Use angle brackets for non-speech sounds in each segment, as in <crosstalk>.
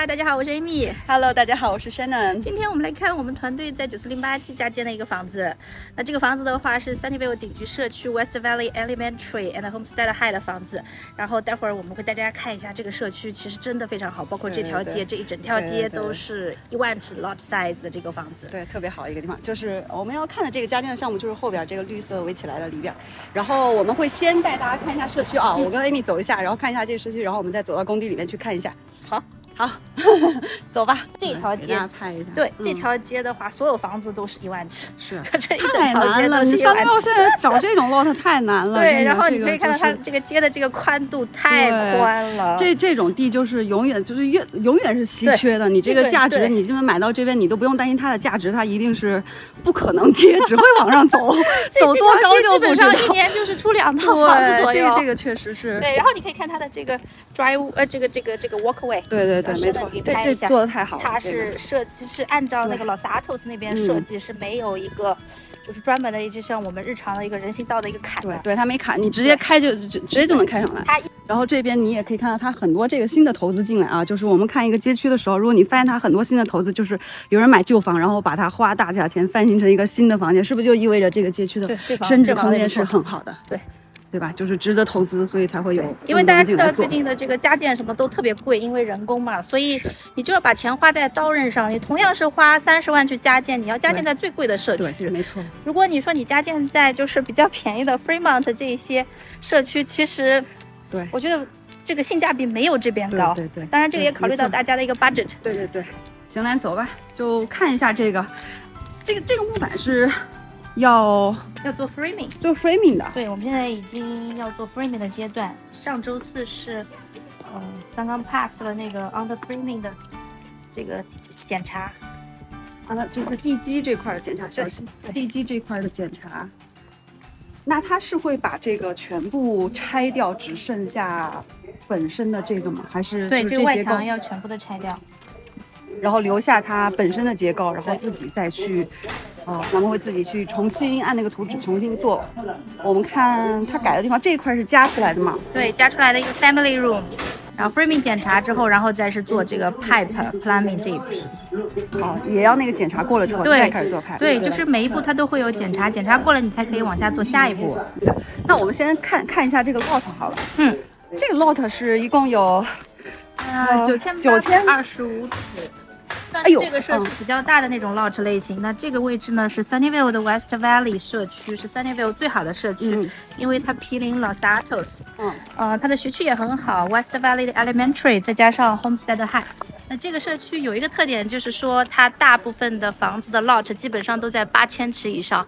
嗨，大家好，我是 Amy。Hello，大家好，我是 Shannon。今天我们来看我们团队在九四零八七家建的一个房子。那这个房子的话是 Sunnyvale 顶级社区 West Valley Elementary and Homestead High 的房子。然后待会儿我们会带大家看一下这个社区，其实真的非常好，包括这条街，对对这一整条街都是一万尺 lot size 的这个房子。对，特别好一个地方，就是我们要看的这个家建的项目，就是后边这个绿色围起来的里边。然后我们会先带大家看一下社区啊，我跟 Amy 走一下，然后看一下这个社区，然后我们再走到工地里面去看一下。好，好，<laughs> 走吧。这条街。对，嗯这条街的话，所有房子都是一万尺，是 <laughs> 太难了，你三六尺。现在 <laughs> 找这种 lot 太难了。对，然后你可以看到它这个街的这个宽度太宽了。这这种地就是永远就是越永远是稀缺的，你这个价值，你基本买到这边，你都不用担心它的价值，它一定是不可能跌，只会往上走，走多高就不知基本上一。年就是出两套房子对，左右。这个这个确实是。对，然后你可以看它的这个 drive，呃，这个这个这个 walkway，对对对，没错，这这你拍一下做的太好了。它是设计是按照那个 Los Atos 那边设计，是没有一个就是专门的，就像我们日常的一个人行道的一个坎。对对，它没卡，你直接开就直直接就能开上来。它然后这边你也可以看到它很多这个新的投资进来啊，就是我们看一个街区的时候，如果你发现它很多新的投资，就是有人买旧房，然后把它花大价钱翻新成一个新的房间，是不是就意味着这个街区的升值空间是很好的？对。对吧？就是值得投资，所以才会有因为大家知道最近的这个家建什么都特别贵，因为人工嘛，所以你就要把钱花在刀刃上。你同样是花三十万去加建，你要加建在最贵的社对，区。没错，如果你说你加建在就是比较便宜的 Fremont 这一些社区，其实对我觉得这个性价比没有这边高。对对对当然这个也考虑到大家的一个 budget。对对对，行，咱走吧，就看一下这个，这个这个木板是要要做 framing，做 framing 的，对我们现在已经要做 framing 的阶段。上周四是，呃，刚刚 pass 了那个 on the framing 的这个检查。啊，那就是地基这块儿的检查，小心地基这块儿的检查。那他是会把这个全部拆掉，只剩下本身的这个吗？还是对，这个外墙要全部的拆掉。然后留下它本身的结构，然后自己再去，哦，咱们会自己去重新按那个图纸重新做。我们看它改的地方，这一块是加出来的嘛？对，加出来的一个 family room。然后 framing 检查之后，然后再是做这个 pipe plumbing 这一批。哦，也要那个检查过了之后再开始做 pipe。对，就是每一步它都会有检查，检查过了你才可以往下做下一步。那我们先看看一下这个 lot 好了。嗯，这个 lot 是一共有，呃，九千九千二十五尺。那这个社区比较大的那种 lot 类型，那这个位置呢是 Sunnyvale 的 West Valley 社区，是 Sunnyvale 最好的社区，嗯因为它毗邻 Los Altos 嗯，呃，它的学区也很好，West Valley 的 Elementary，再加上 Homestead High。那这个社区有一个特点，就是说它大部分的房子的 lot 基本上都在八千尺以上。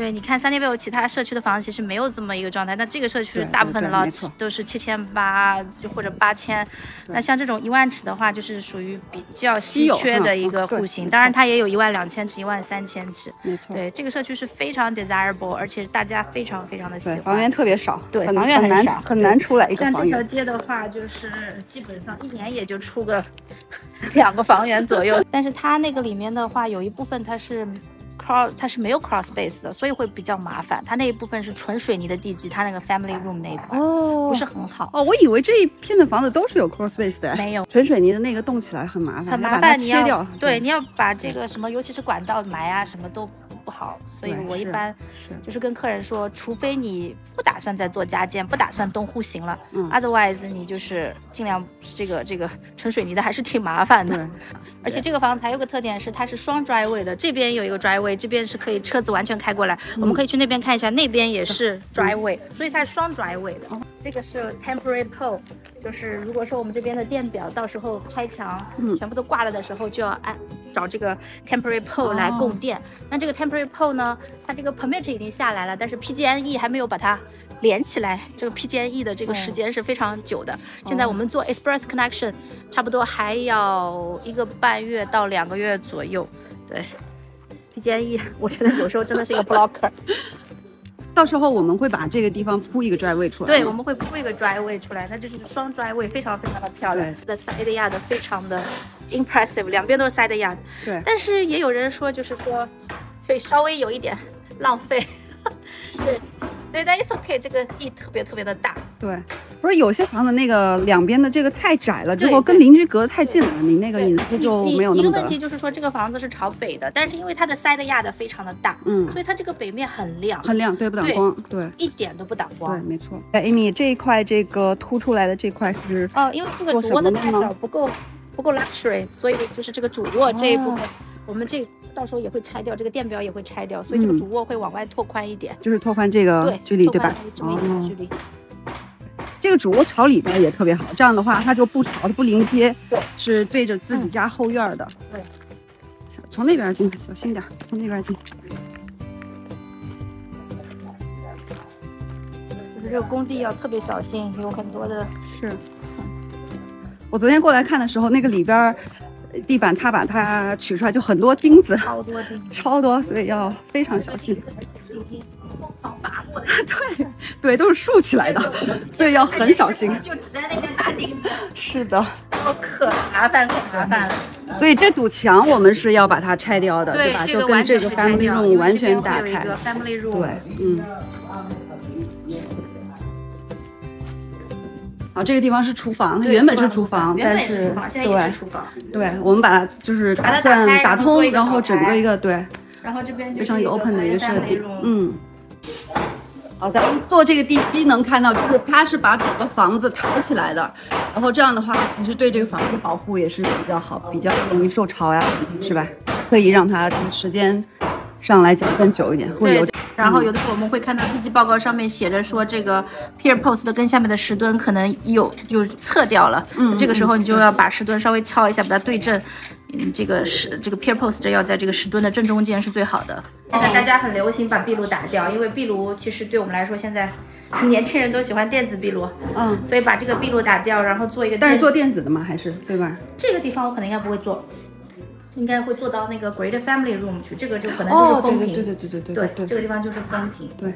对，你看 Sunnyvale 其他社区的房子其实没有这么一个状态，那这个社区大部分的对对没 lot 错都是七千八就或者八千。那像这种一万尺的话，就是属于比较稀缺的嗯一个户型。嗯当然，它也有一万两千尺、一万三千尺。没错。对，这个社区是非常 desirable，而且大家非常非常的喜，欢。房源特别少，对房源很少很难出来一个像这条。街的话，就是基本上一年也就出个 <laughs> 两个房源左右。<laughs> 但是它那个里面的话，有一部分它是 cross，它是没有 cross space 的，所以会比较麻烦。它那一部分是纯水泥的地基，它那个 family room 那一块、哦不是很好，哦，我以为这一片的房子都是有 cross space 的，没有。纯水泥的那个动起来很麻烦，很麻烦，你要。对，你要把这个什么，尤其是管道埋啊，什么都不好。所以我一般就是跟客人说，除非你不打算再做加建，不打算动户型了、嗯 o t h e r w i s e 你就是尽量这个这个纯水泥的还是挺麻烦的。<laughs> 而且这个房子还有个特点是，它是双 driveway 的，这边有一个 driveway，这边是可以车子完全开过来。我们可以去那边看一下，那边也是 driveway，、所以它是双 driveway 的。这个是 temporary pole，就是如果说我们这边的电表到时候拆墙，嗯全部都挂了的时候，就要按找这个 temporary pole 来供电。那这个 temporary pole 呢，它这个 permit 已经下来了，但是 PG&E 还没有把它。连起来，这个 PG&E 的这个时间是非常久的。现在我们做 Express Connection，差不多还要一个半月到两个月左右。对，PG&E 我觉得有时候真的是一个 blocker。到时候我们会把这个地方铺一个 driveway 出来。对，我们会铺一个 driveway 出来，那就是双 driveway，非常非常的漂亮。的 side yard 非常的 impressive，两边都是 side yard。对但是也有人说，就是说，会稍微有一点浪费。<laughs> 对，对，但 it's okay，这个地特别特别的大。对，不是有些房子那个两边的这个太窄了，之后跟邻居隔得太近了，你那个对你这就没有那么一个问题，就是说这个房子是朝北的，但是因为它的塞的压的非常的大，嗯，所以它这个北面很亮，很亮，对不挡光，对。一点都不挡光。对，没错。哎，Amy 这一块这个凸出来的这块是哦，因为这个主卧的大小不够不够 luxury，所以就是这个主卧这一部分，哦。我们这到时候也会拆掉，这个电表也会拆掉，所以这个嗯。主卧会往外拓宽一点。就是拓宽这个，距离，对吧？这么一点哦。距，离。这个主卧朝里边也特别好，这样的话它就不朝不临街对，是对着自己家后院的。对，从那边进，小心点，从那边进。就是这个工地要特别小心，有很多的是，我昨天过来看的时候，那个里边地板它把它取出来就很多钉子，超多钉子。超多，所以要非常小心。已经疯狂拔过的，<laughs> 对，<laughs> 都是竖起来的，所以要很小心。就只在那边打钉子，是的，哦，可麻烦可麻烦了。所以这堵墙我们是要把它拆掉的，对吧？就跟这个 family room 完全打开。对，嗯。好，这个地方是厨房，它，原本是厨房，但是本也厨房，现在也对是厨房。对，我们把它就是打打算打通，然后整个一个对然后这边就是非常一个 open 的一个设计嗯。好，咱们做这个地基能看到，就是它是把整个房子抬起来的，然后这样的话，其实对这个房子保护也是比较好，比较不容易受潮呀，是吧？可以让它时间上来讲更久一点，会有对，然后有的时候我们会看到地基报告上面写着说，这个 pier post 跟下面的石墩可能有就侧掉了，嗯这个时候你就要把石墩稍微敲一下，把它对正。嗯，这个石这个 pier post 要在这个石墩的正中间是最好的。现在大家很流行把壁炉打掉，因为壁炉其实对我们来说，现在年轻人都喜欢电子壁炉，嗯，所以把这个壁炉打掉，然后做一个。但是做电子的嘛，还是对吧？这个地方我可能应该不会做，应该会做到那个 great family room 去，这个就可能就是封屏。对对对对对对对这个地方就是封屏。对，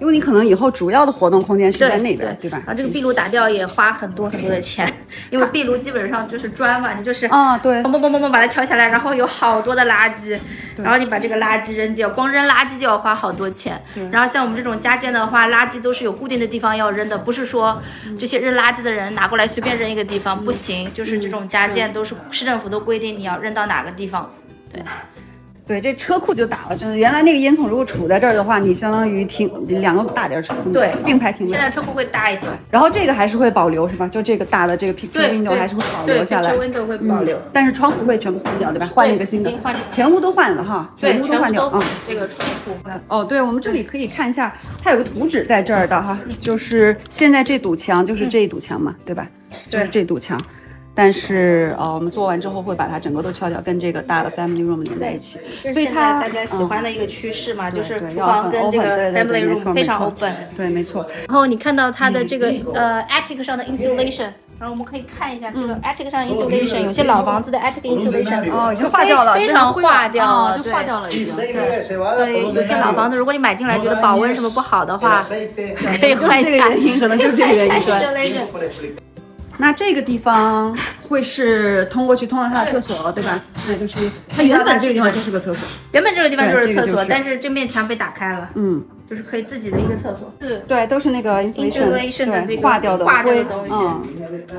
因为你可能以后主要的活动空间是在那边，对吧然？后这个壁炉打掉也花很多很多的钱，因为壁炉基本上就是砖嘛，你就是啊，对砰砰砰砰砰把它敲下来，然后有好多的垃圾，然后你把这个垃圾扔掉，光扔垃圾就要花好多钱。然后像我们这种家建的话，垃圾都是有固定的地方要扔的，不是说这些扔垃圾的人拿过来随便扔一个地方不行，就是这种家建都是市政府都规定你要扔到哪个地方。对，对，这车库就打了，就是原来那个烟囱如果杵在这儿的话，你相当于停两个大点儿车库，对并排停了。现在车库会大一点，然后这个还是会保留是吧？就这个大的这个 picture window 还是会保留下来。picture window 会保留嗯，但是窗户会全部换掉，对吧？换一个新的换，全屋都换了哈，全屋都换掉啊。这个窗户。哦，对，我们这里可以看一下，它有个图纸在这儿的哈，就是现在这堵墙就是这一堵墙嘛，对吧？就是这堵墙。但是呃，我们做完之后会把它整个都敲掉，跟这个大的 family room 连在一起，所以它大家喜欢的一个趋势嘛，就是厨房跟这个 family room 非常 open。对，没错。然后你看到它的这个呃 attic 上的 insulation，然后我们可以看一下这个 attic 上的 insulation，有些老房子的 attic insulation 哦，已经化掉了，非常化掉就化掉了已经。对，所以有些老房子，如果你买进来觉得保温什么不好的话，可以换一下。<laughs> <laughs> 可能就是这个原因。<laughs> 那这个地方会是通过去通到他的厕所，对吧？那就是他原本这个地方就是个厕所。原本这个地方就是厕所，这个就是但是这面墙被打开了，嗯，就是可以自己的一个厕所。是对，都是那个 insulation 的那对，个化掉的化掉的灰东西嗯，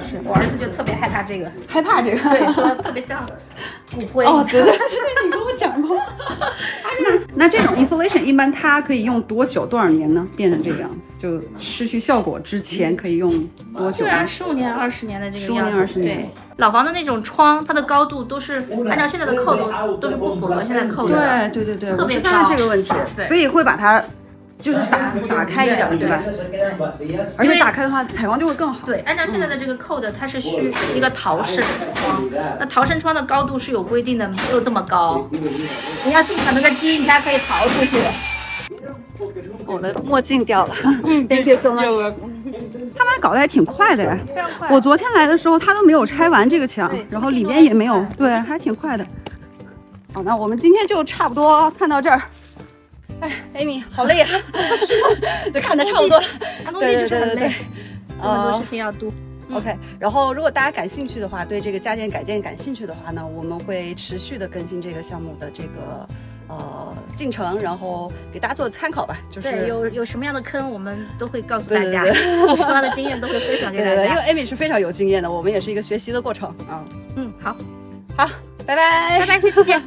是我儿子就特别害怕这个，害怕这个。对，说特别像 <laughs> 骨灰。哦，对对对对，你跟我讲过。那那这种 insulation 一般它可以用多久多少年呢？变成这个样子，就失去效果之前可以用多久呢虽然？十五年、二十年的这个样子，15年20年对，老房的那种窗，它的高度都是按照现在的扣度都是不符合现在扣的。对对对对，特别高这个问题，对所以会把它就是打打开一点，对吧？而且打开的话，采光就会更好。对，按照现在的这个扣的，它是需一个逃生窗，那逃生窗的高度是有规定的，没有这么高，你要尽可能的低，你才可以逃出去。我的墨镜掉了，<laughs> Thank you so much。他们搞得还挺快的呀。非常快。我昨天来的时候，他都没有拆完这个墙，然后里面也没有，对，还挺快的。好，那我们今天就差不多看到这儿。哎，Amy，好累啊，<laughs> 就看的差不多了。打工地就是很累，有很多呃事情要读。OK，然后如果大家感兴趣的话，对这个家电改建感兴趣的话呢，我们会持续的更新这个项目的这个呃进程，然后给大家做参考吧。就是对，有有什么样的坑，我们都会告诉大家，<laughs> 什么样的经验都会分享给大 <laughs> 对对对，因为家。Amy 是非常有经验的，我们也是一个学习的过程啊。嗯，好，好，拜拜，拜拜，下次见。